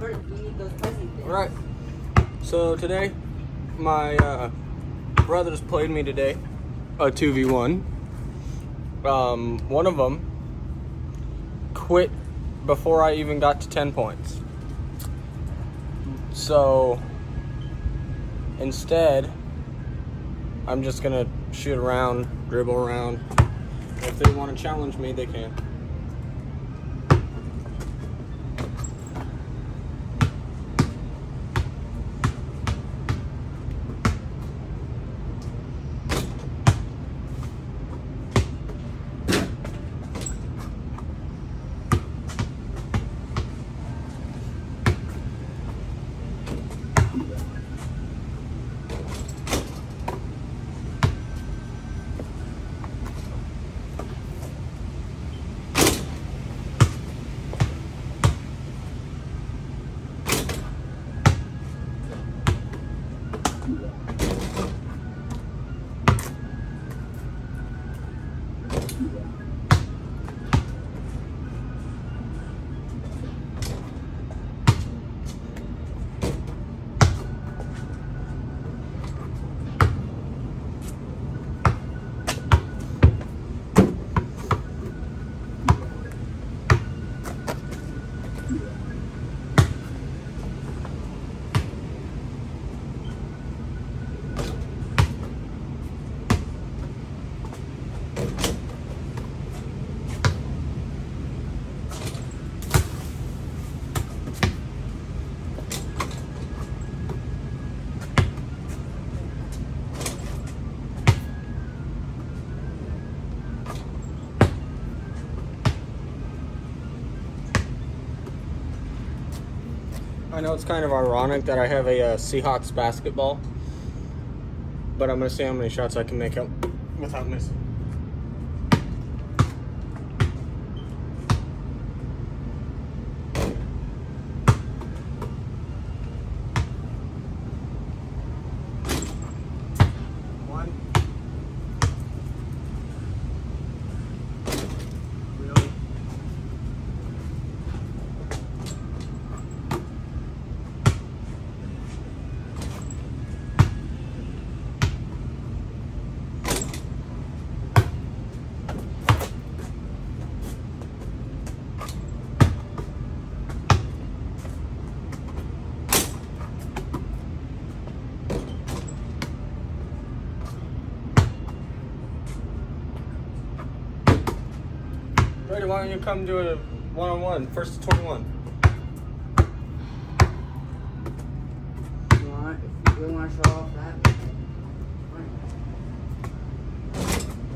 All right. So today, my uh, brothers played me today, a two v one. Um, one of them quit before I even got to ten points. So instead, I'm just gonna shoot around, dribble around. If they want to challenge me, they can. I know it's kind of ironic that I have a uh, Seahawks basketball, but I'm gonna see how many shots I can make up without missing. One. Really? You come do a one-on-one, first to 21? You want, if you want to show off that.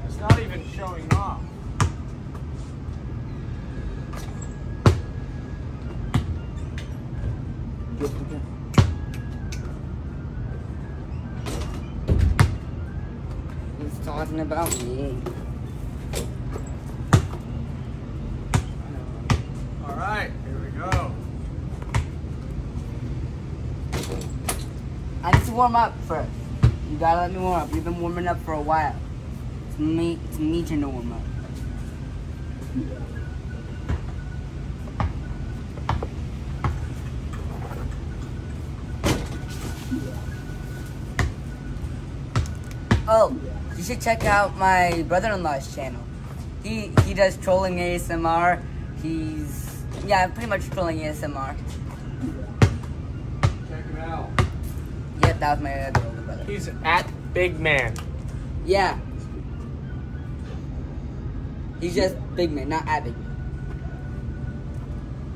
It's not even showing off. He's talking about me. All right, here we go. I need to warm up first. You gotta let me warm up. You've been warming up for a while. It's me. It's me to warm up. Oh, you should check out my brother-in-law's channel. He he does trolling ASMR. He's yeah, pretty much trolling ASMR. That was my other older brother. He's at Big Man. Yeah. He's just big man, not at big man.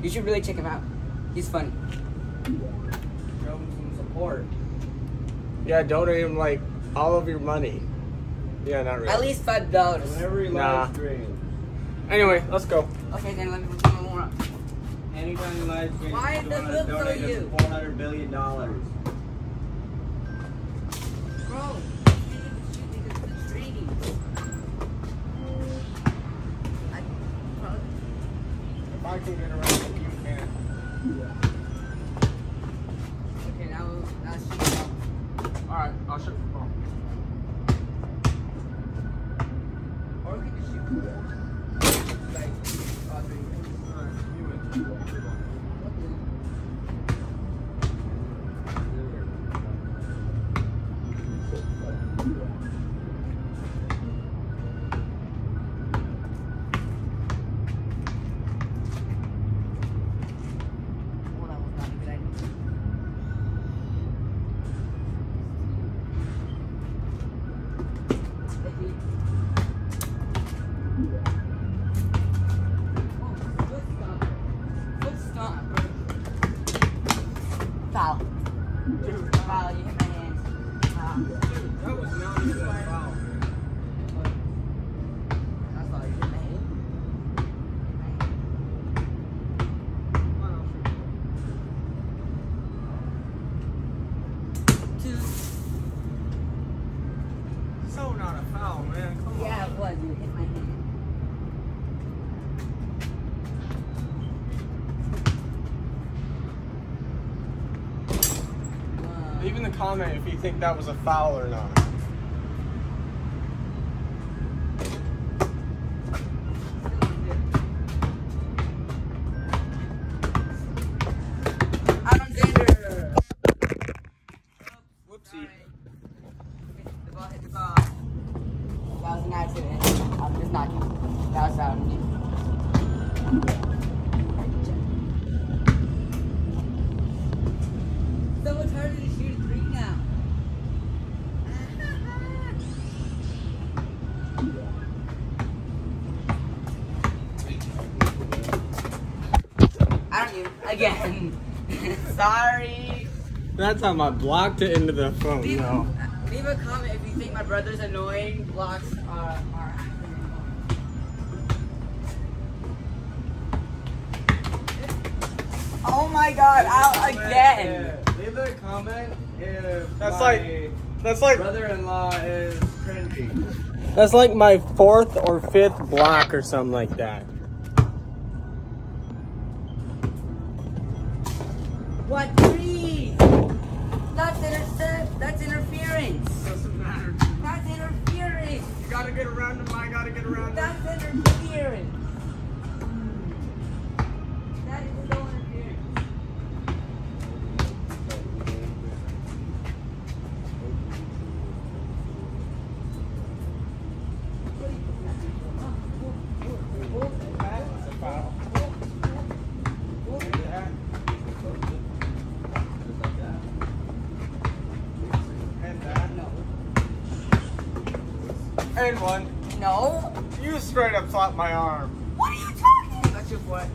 You should really check him out. He's funny. Show him some support. Yeah, donate him like all of your money. Yeah, not really. At least five dollars. Whenever he Nah. live. Anyway, let's go. Okay, then let me put one more up. Anytime he live streams, Why he's the gonna donate you? four hundred billion dollars. Come Yeah, on. it was. You hit my hand. Leave in the comment if you think that was a foul or not. Again. Sorry. That time I blocked it into the phone. Leave, No. leave a comment if you think my brother's annoying. Blocks are are Oh my god, out again. Yeah, Leave a comment if That's my like- That's like brother-in-law is cringy. that's like my fourth or fifth block or something like that. And one. No. You straight up slapped my arm. What are you talking? That's your foot.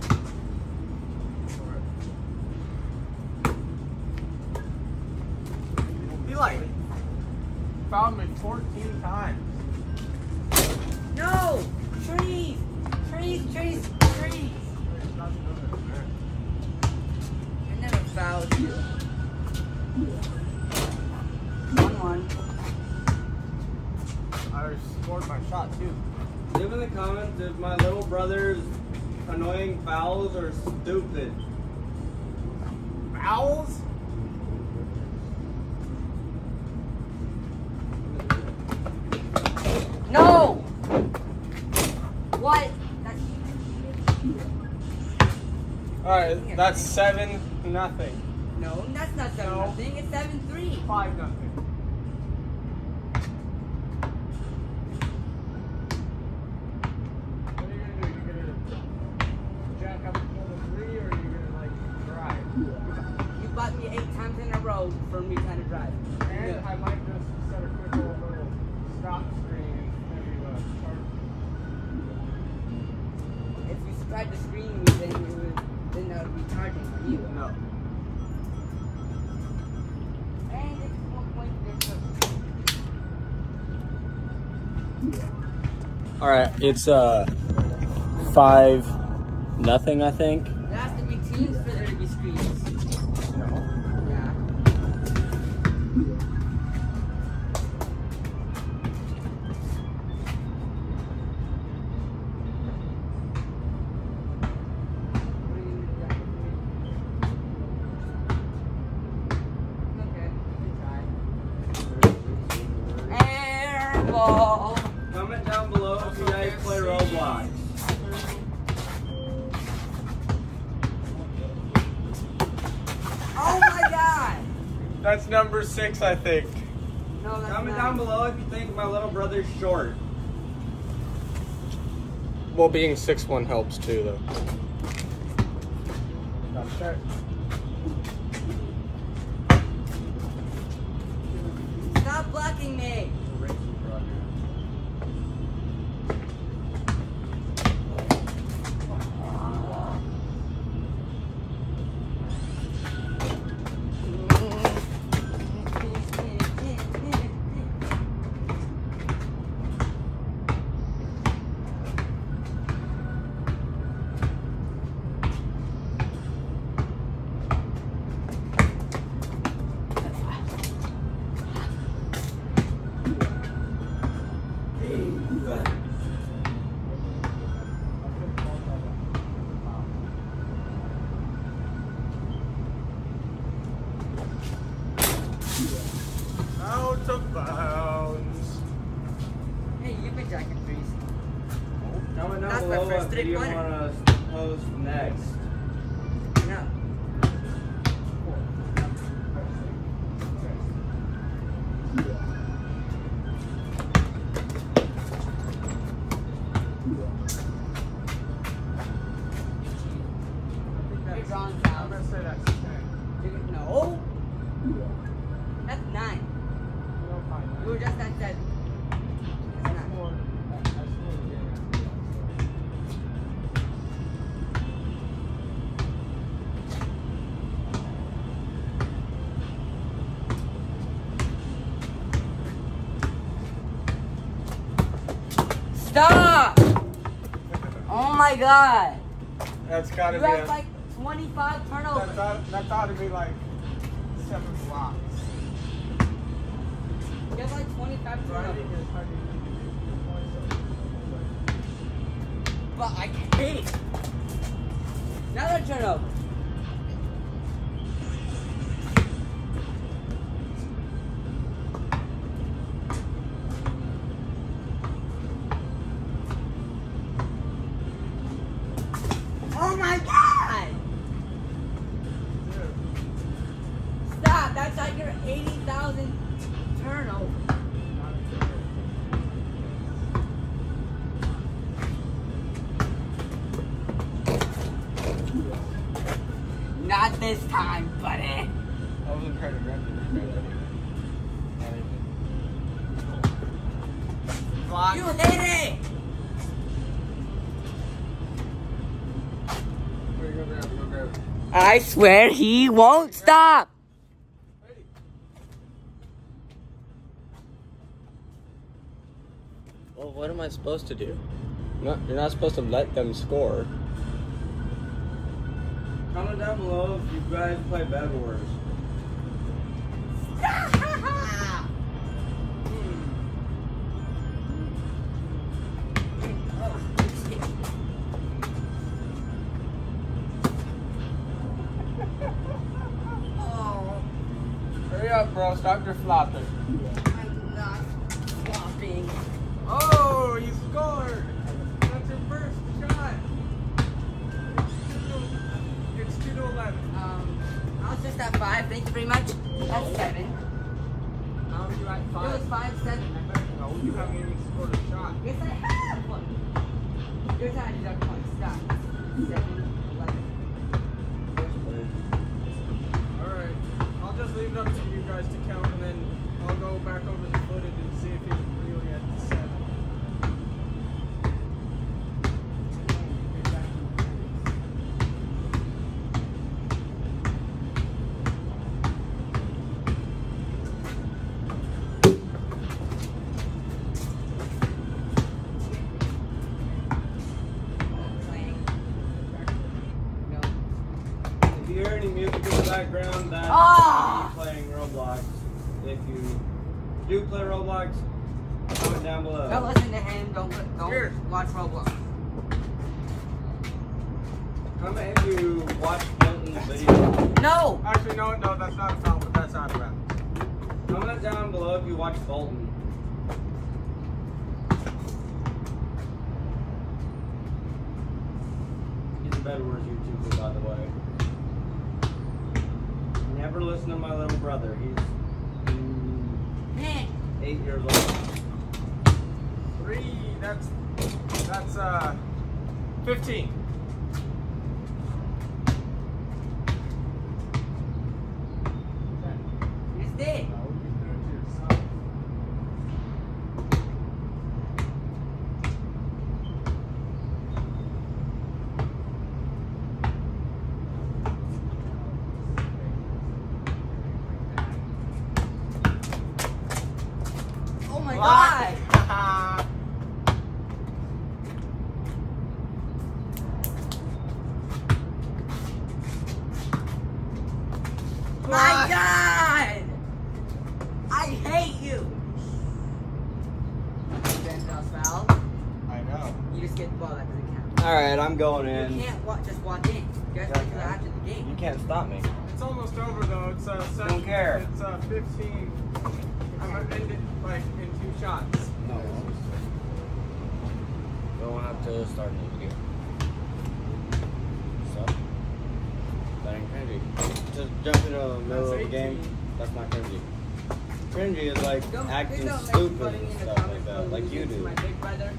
He like fouled me 14 times. My little brother's annoying fouls are stupid. Fouls? No. What? That's Alright, that's seven nothing. no. That's not seven No. nothing. It's seven three. Five nothing. All right, it's uh five nothing, I think. Number six, I think. No, that's Comment nine. down below if you think my little brother's short. Well, being six one helps too, though. Out of bounds. Hey, you've been jacking threes. Comment down That's my below first what video you three-pointer. want us to post next. My god. That's gotta You be. have a- like 25 turnovers. That's that's to be like seven blocks. You have like 25 turnovers. But I hate. Another turnover. I swear he won't stop. Well, what am I supposed to do? No, you're not supposed to let them score. Comment down below if you guys play Bed Wars. Do play Roblox, comment down below. Don't listen to him. Don't don't Cheers. watch Roblox. Comment if you watch Bolton's video. No. Actually, no, no, that's not a foul, but that's out of bounds. Comment down below if you watch Bolton. He's a Bed Wars YouTuber, by the way. Never listen to my little brother. He's Man. Eight years old. Three, that's, that's, uh, 15. It's dead. Oh my god. god! My god. I hate you. Van foul. I know. You just get the ball. That doesn't count. Alright, I'm going in. Jump in the middle of a game, that's not cringy. Cringy is like Don't, acting stupid and the stuff like that, like you do. My big brother.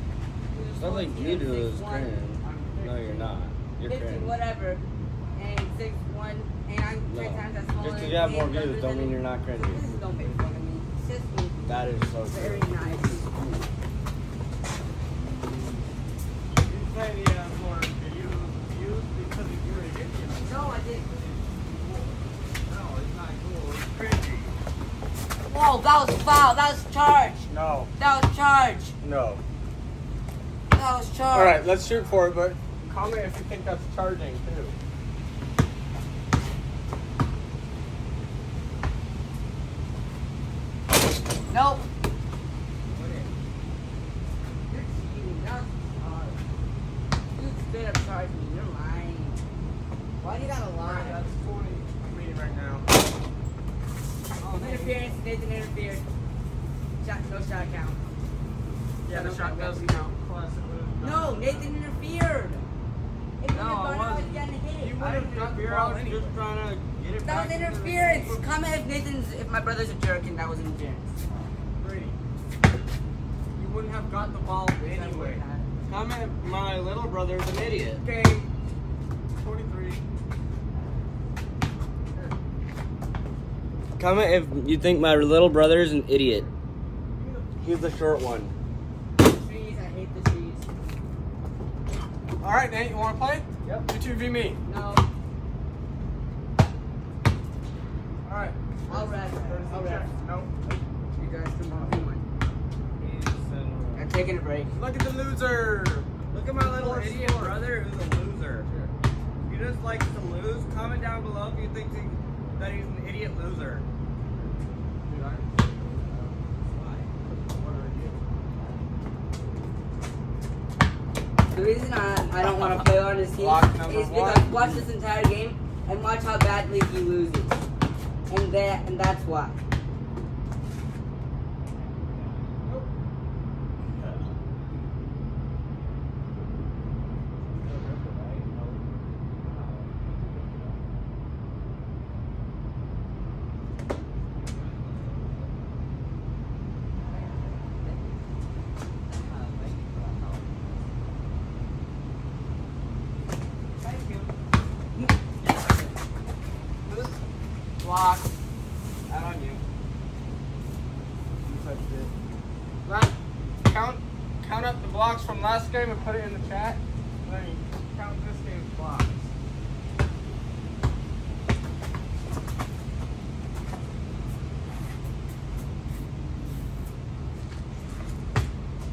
He was Stuff like you do is 6'1". cringe. No, you're not. You're 15, cringe. whatever. And six one, and I'm three No. times as small. Just because you have more views don't mean you're not cringy. Don't make fun of me. It's just me. That is so Very nice. You say you have more views, views because you're an idiot. No, I didn't. No, it's not cool. It's cringy. Whoa, that was foul. That was charge. No, That was charge. no. That was charge. All right, let's shoot for it, but comment if you think that's charging too. Nope. You're cheating. That's charge. You straight up charged me. You're lying. Why do you gotta lie? right, that's 20 me right now. Oh, interference. Nathan interfered. Shot, no shot count. Yeah, the Okay, shot does count. Plus, No, Nathan interfered. If No, I wasn't. You would've didn't got ball I was anyway. just trying to get it That was back into the- interference. Comment if Nathan's, if my brother's a jerk and that was interference. Brady. You wouldn't have got the ball anyway. Comment my little brother's an idiot. Okay. Comment if you think my little brother is an idiot. He's the short one. Trees, I hate the trees. All right, Nate, you want to play? Yep. You two v me. No, All right. I'll rest. I'll rest. No. You guys come on, come on. I'm taking a break. Look at the loser. Look at my little Four idiot score. brother who's a loser. He just likes to lose. Comment down below if you think that he's an idiot loser. The reason I, I don't want to play on his team is because one. watch this entire game and watch how badly he loses. And that and that's why. Block. That on you. You touched it. Right. Count count up the blocks from last game and put it in the chat. And then you count this game's blocks.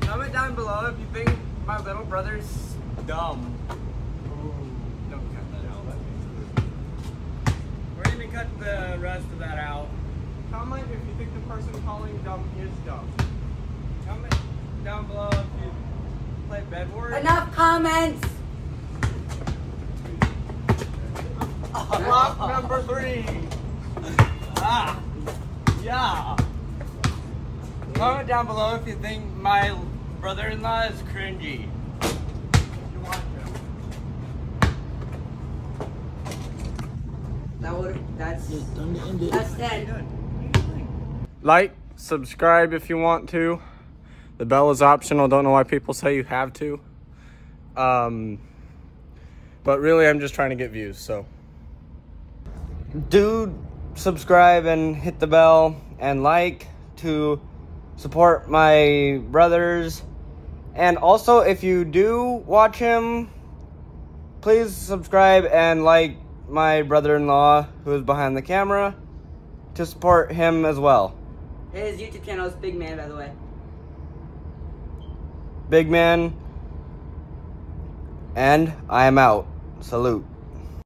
Comment down below if you think my little brother's dumb. Don't cut that out. We're gonna cut the rest of that out. Comment if you think the person calling dumb is dumb. Comment down below if you play Bedwars. Enough comments. Block number three. Ah, yeah. Comment down below if you think my brother-in-law is cringy. You want to. That's that's ten. Like, subscribe if you want to. The bell is optional. Don't know why people say you have to. Um, but really, I'm just trying to get views. So, Dude, subscribe and hit the bell and like to support my brothers. And also, if you do watch him, please subscribe and like my brother-in-law who is behind the camera to support him as well. His YouTube channel is Big Man, by the way. Big man. And I am out. Salute.